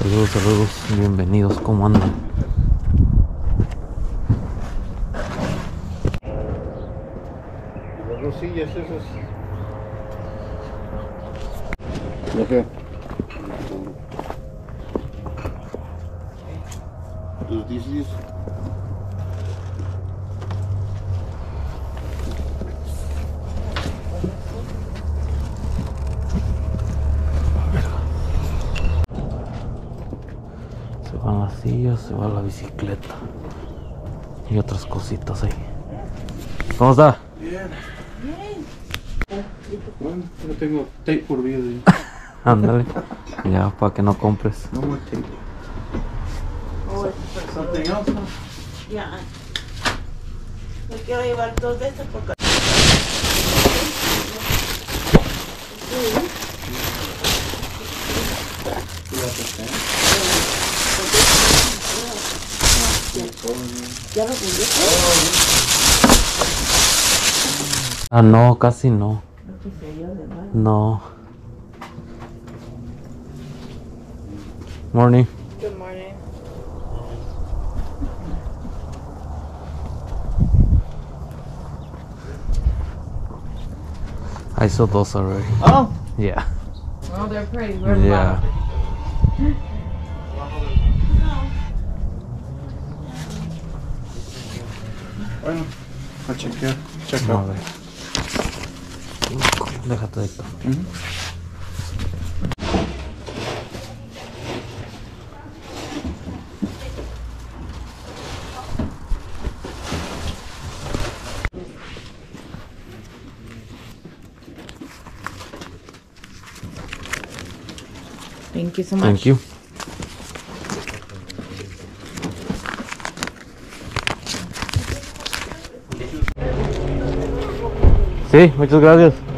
Saludos, saludos, bienvenidos, ¿cómo andan? Las dos sillas esas. ¿Ya qué? Los dices. Sillas, se va la bicicleta y otras cositas ahí. ¿Cómo está? Bueno, yo tengo tape por vida. ahí. Ándale. Ya, para que no compres. No more tape. Oh, Something else? Ya. Me quiero llevar dos de estas porque. Ah, no, casi no. No quise yo de mal. No. Morning. Good morning. I saw those already. Oh! Yeah. Oh, they're pretty. We're Yeah. Bueno, a chequear. Check A out. Ver. Déjate de esto. Thank you so much. Thank you. Sí, muchas gracias.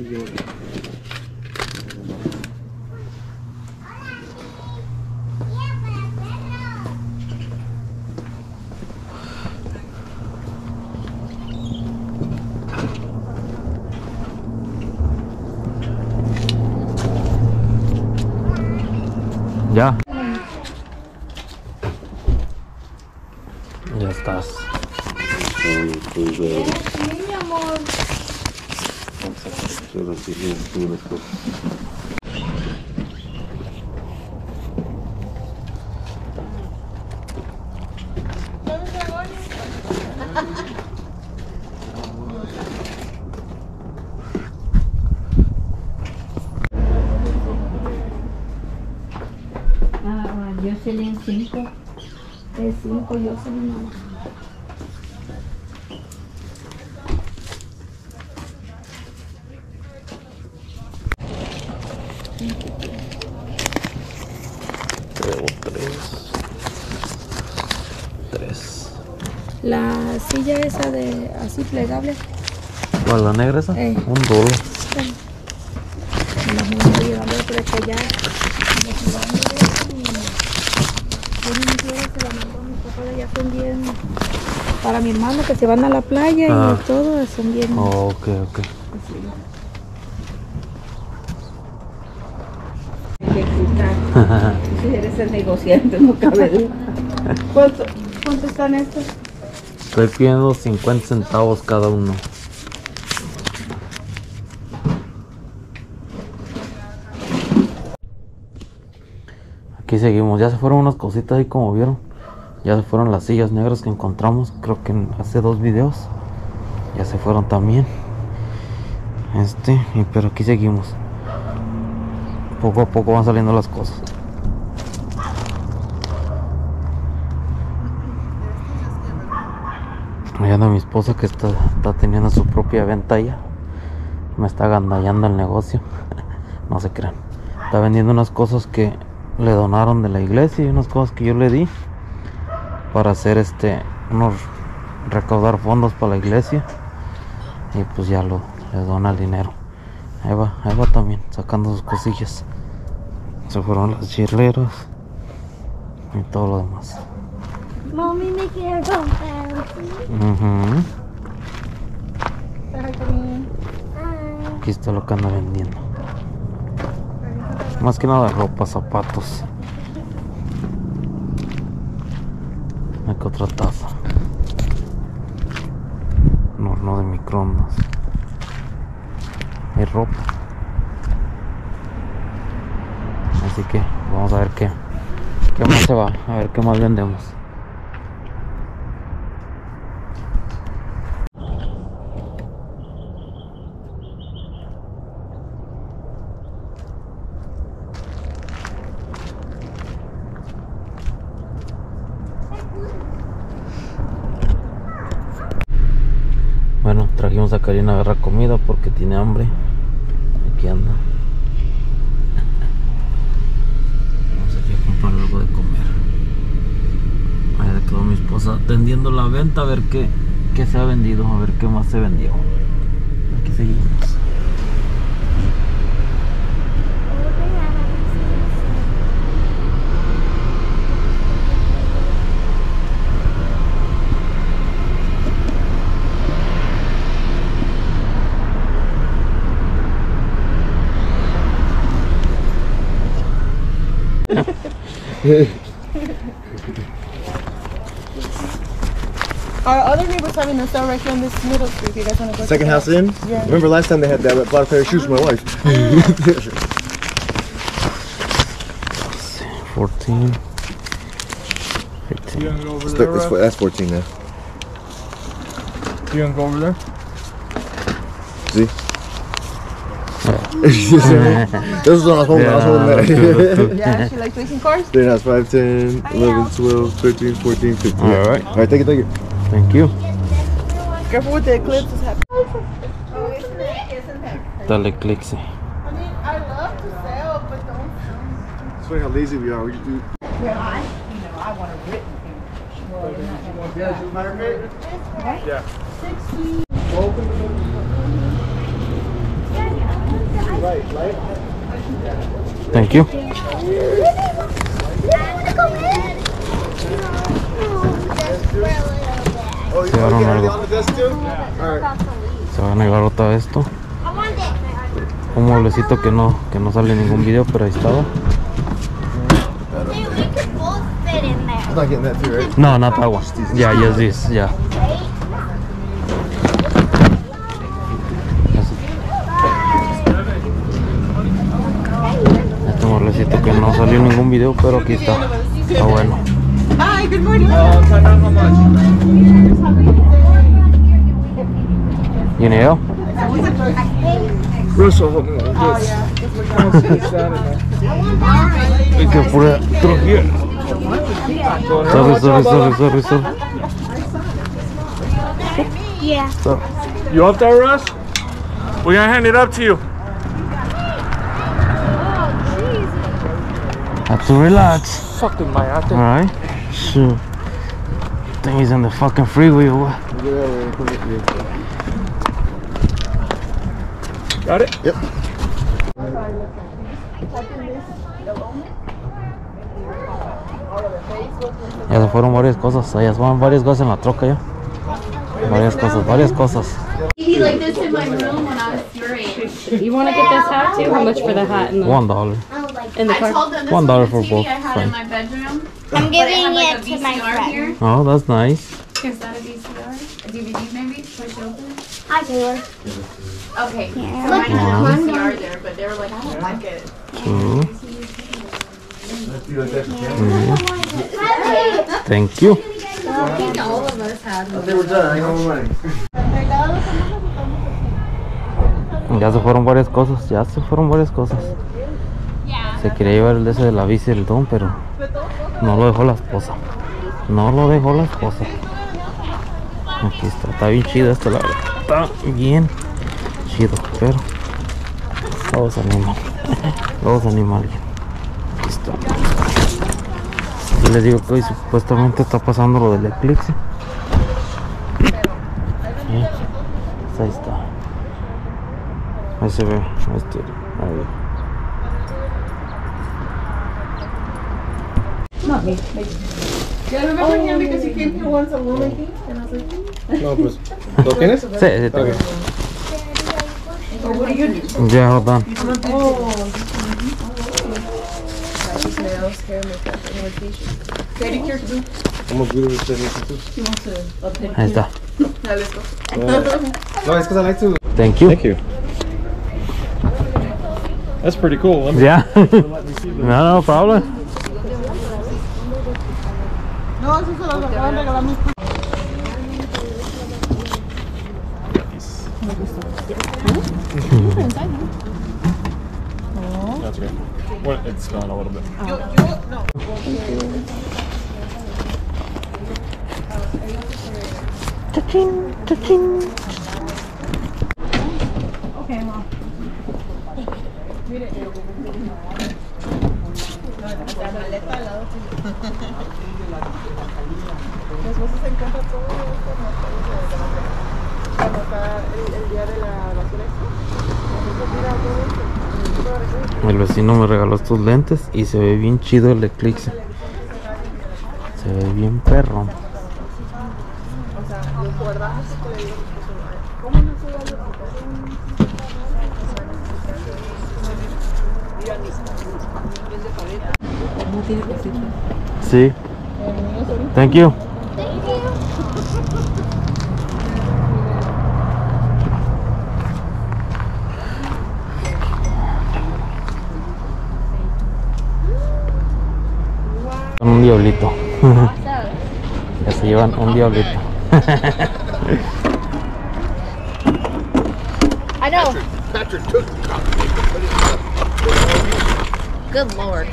Ya. Ya estás. Ah, Jocelyn 5. Es 5, Jocelyn. mamá. La silla esa de así plegable. ¿Cuál, la negra esa? Eh. Un dólar. Bien. Para mi hermano que se van a la playa Ah. y todo, son bien. Oh, ok, ok. así. Eres el negociante, no cabe duda. ¿Cuánto, ¿Cuánto están estos? Estoy pidiendo 50 centavos cada uno. Aquí seguimos. Ya se fueron unas cositas ahí como vieron. Ya se fueron las sillas negras que encontramos. Creo que hace dos videos. Ya se fueron también. Este, pero aquí seguimos. Poco a poco van saliendo las cosas. Allá anda mi esposa que está, está teniendo su propia venta ya. Me está agandallando el negocio. no se crean. Está vendiendo unas cosas que le donaron de la iglesia y unas cosas que yo le di para hacer este unos recaudar fondos para la iglesia y pues ya lo le dona el dinero. Ahí va también sacando sus cosillas. Se fueron las chirleras. Y todo lo demás. Mami, me quiero comprar. Cariño. Aquí está lo que anda vendiendo. Más que nada ropa, zapatos. Hay que otra taza. Un horno de microondas. Hay ropa. Así que vamos a ver qué, qué más se va, a ver qué más vendemos. Bueno, trajimos a Karina a agarrar comida porque tiene hambre. Aquí anda. Vamos aquí a comprar algo de comer. Ahí quedó mi esposa atendiendo la venta a ver qué, qué se ha vendido, a ver qué más se vendió. Aquí seguimos. Our other neighbors having a sale right here on this middle street. If you guys want to go. Second house out. in? Yeah. Remember last time they had that? I bought a pair of shoes for my wife. 14. 15. You gonna go over there? th- it's Russ? fo- that's 14 now. You gonna go over there? See? this is what I was holding. Yeah, I was holding that. yeah, she likes racing cars? Then that's 5, 10, 11, 12, 13, 14, 15. All right. All right, thank you, thank you. Thank you. Careful with the eclipse. Dale eclipse. I mean, I love to sail, but don't. It's funny how lazy we are. We just do. Yeah, you know, I want a written thing. You want to be a? Yeah. 16. Thank you. Se llevaron algo. Se van a llevar otra vez esto. Un mueblecito que no, que no sale en ningún video, pero ahí estaba. No, not that one. Yeah, yes, this, yeah. Salió en ningún video, pero aquí está. Está bueno. Hi, good morning. You need help? Russell, hold me like this. Hay que pura trujía. Sorry, sorry, sorry, sorry, sorry. Yeah. You up there, Russ? We're gonna hand it up to you. Have to relax. Fucking mayate. Alright? Shoot. Think he's in the fucking freeway or what? Got it? Yep. Ya se fueron varias cosas, ya se van varias cosas en la troca ya. Varias cosas, varias cosas. like this in my room when I was your age. You want to get this hat too? How much for the hat and the, One dollar. In the I car? told them this One was the for TV both, I had fine. in my bedroom. I'm But it giving had like a it to my VCR friend. here. Oh, that's nice. Is that a VCR? A DVD maybe? Push it open? Hi, Taylor. Okay. Yeah. So mine had Wow. a VCR there, but they were like, I don't like it. Two. Thank you. I think all of us had one. They were done. I ain't no money. Ya se fueron varias cosas, ya se fueron varias cosas. Se quería llevar el de ese de la bici del don, pero no lo dejó la esposa. No lo dejó la esposa. Aquí está, está bien chido esto, la verdad. Está bien chido, pero luego se anima. Luego se anima alguien. Aquí está. Yo les digo que hoy supuestamente está pasando lo del eclipse. Ahí está. Ahí se ve. Ahí. Not me. Yeah, remember him oh. because he came here once a woman thing, and I was like, hmm. No, pues. ¿Lo tienes? Sí, sí, tengo. oh, what do you do? Ya, hold on. Nails, hair, makeup, and medication. Pedicure too. ¿Cómo pude usted eso? He wants a, a pedicure. Ahí está. Now let's go. No, it's because I like to. Thank you. Thank you. That's pretty cool. ¿eh? Let me Yeah. no, no problem. No, eso se los acaban de regalar mis That's okay. Well, it's gone a little bit. Yo, yo, no. El vecino me regaló estos lentes y se ve bien chido el eclipse. Se ve bien perro. Sí. Thank you. Un diablito. ya se llevan un diablito. I know. Good lord.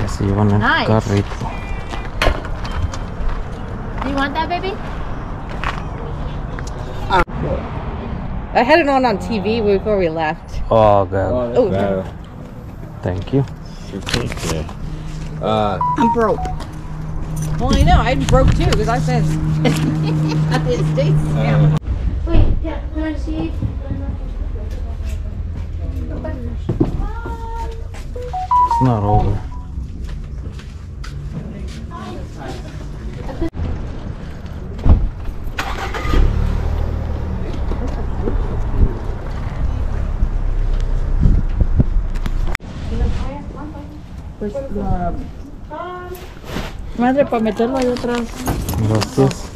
Ya se llevan el Nice. carrito. Do you want that, baby? I had it on on TV before we left. Oh, God. Oh, Thank you. Uh, I'm broke. Well, I know. I'm broke too because I've been at the States. Wait, yeah, can I see? It's not over. Madre, para meterlo ahí atrás. Gracias.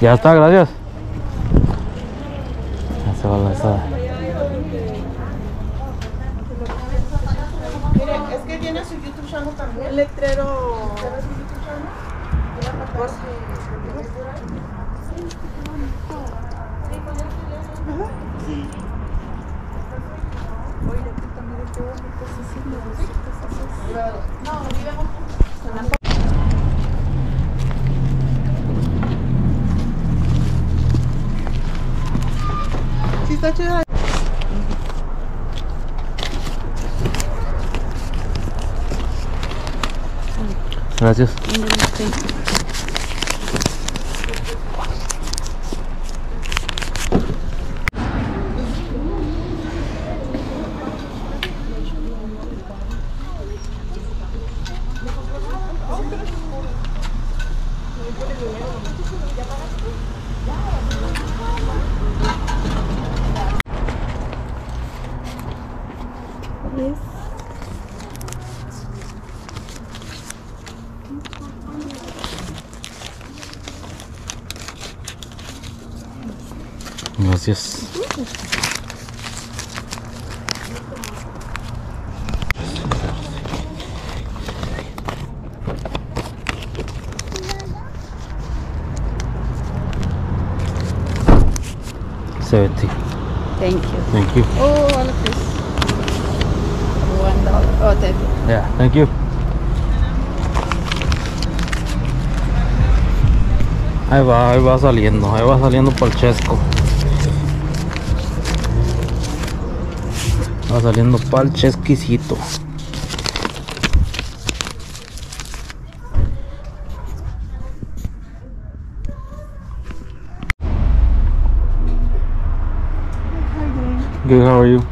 Ya está, gracias. Ya se va. Mire, es que tiene su YouTube channel también. El letrero. Sí, está Gracias. 70. Thank you. Thank you. Oh, all of this. One dollar. Oh, thank you. Yeah, thank you. Ahí va, ahí va saliendo, ahí va saliendo por Chesco. Va saliendo pal chesquisito. Good, how are you?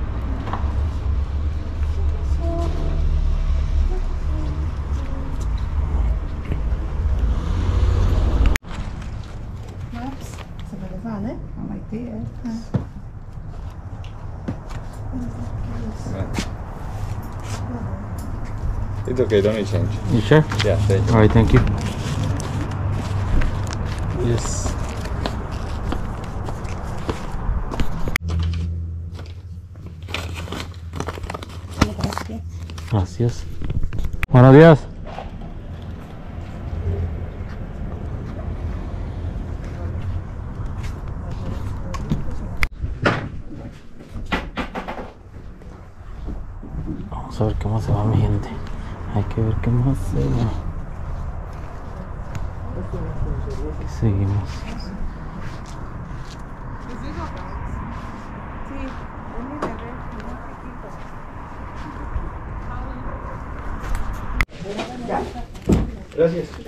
It's okay, don't need change. You sure? Yeah, thank you. Alright, thank you. Yes. Gracias. Buenos días. Vamos a ver qué más se va mi gente. Hay que ver qué más se va. Seguimos.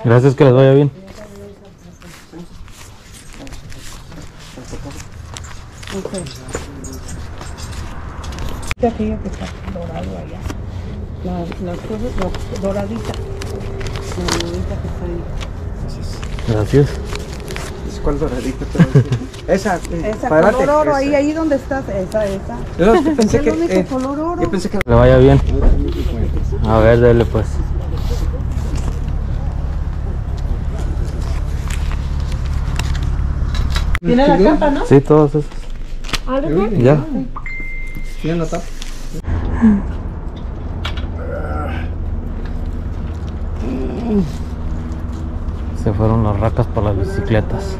Gracias, que les vaya bien. Aquello que está dorado allá. Las, las cosas lo- doraditas. La doradita que está ahí. Gracias. ¿Cuál doradita? esa, eh, Esa para color oro, esa. ahí, ahí donde estás, esa, esa. Yo es que pensé Es que, el único eh, color oro. yo pensé que Que le vaya bien. A ver, dele pues. Tiene la capa, ¿no? Sí, todos esos. Ya. ¿Tiene la tapa? Se fueron las racas para las bicicletas.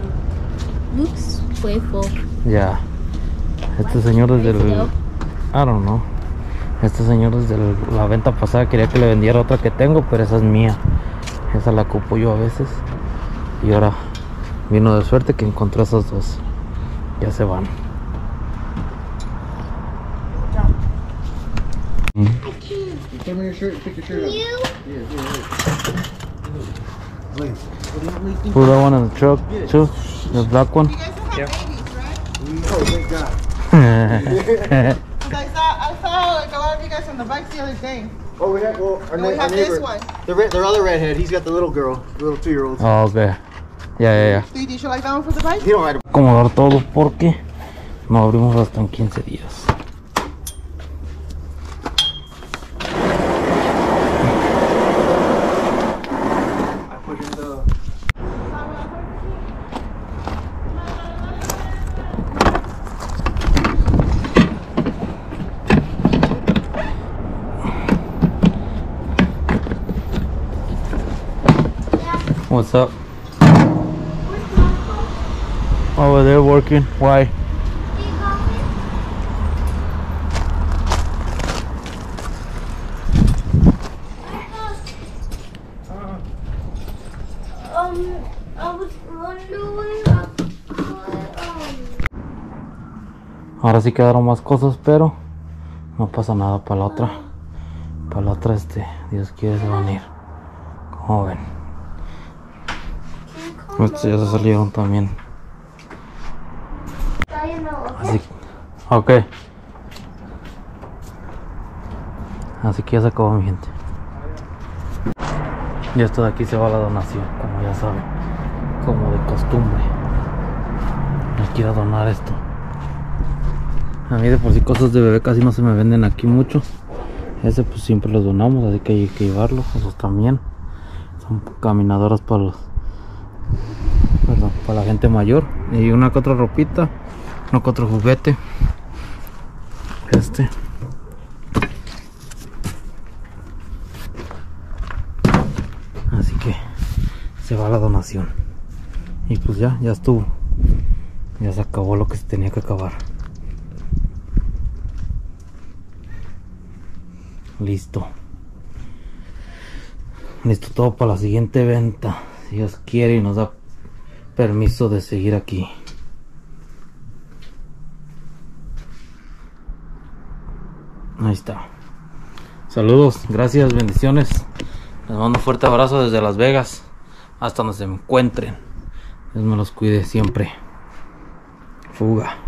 Oops, playful. Ya. Este señor desde el. I don't know. Este señor desde el- la venta pasada quería que le vendiera otra que tengo, pero esa es mía. Esa la ocupo yo a veces. Y ahora vino de suerte que encontró esas dos. Ya se van. Tell me your shirt, take your shirt off. Put that one in the truck too. The black one. Oh, thank God. I saw, I saw like a lot of you guys on the bikes the other day. Oh, we have, well, our, we our have this one. the, re- their other redhead, he's got the little girl, the little two-year-old. oh, okay. Ya, ya, ya. Do you, did you like that one for the bike? He don't ride Acomodar todo porque no abrimos hasta en 15 días. I put in the... What's up? Over there working. Why? Um, Ahora sí quedaron más cosas, pero no pasa nada para la otra. Para la otra, este, Dios quiere se van a ir. Como ven. Estos ya se salieron también. Así, ok. Así que ya se acabó mi gente. Y esto de aquí se va a la donación, como ya saben. Como de costumbre. Me quiero donar esto. A mí de por sí cosas de bebé casi no se me venden aquí mucho. Ese pues siempre los donamos, así que hay que llevarlo. Esos también. Son caminadoras para los... Perdón, para la gente mayor. Y una que otra ropita. Uno que otro juguete. Así que se va la donación. Y pues ya, ya estuvo. Ya se acabó lo que se tenía que acabar. Listo. Listo todo para la siguiente venta. Si Dios quiere y nos da permiso de seguir aquí. Ahí está. Saludos, gracias, bendiciones. Les mando un fuerte abrazo desde Las Vegas. Hasta donde se encuentren. Dios me los cuide siempre. Fuga.